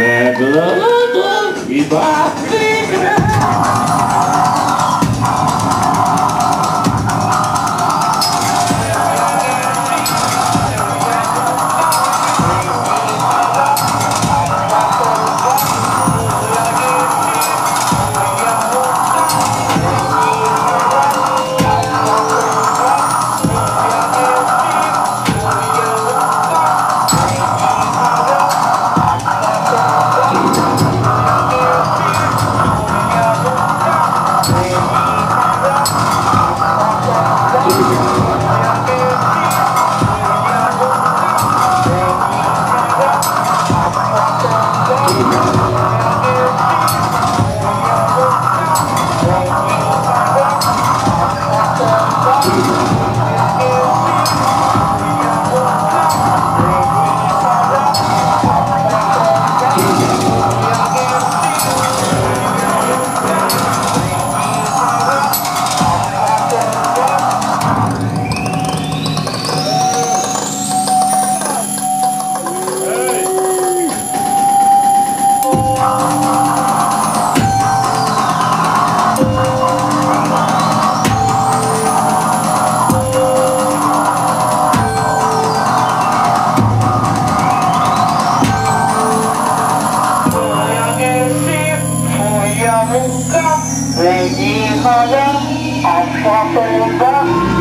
Pegando e bate. Veuillez en chanter les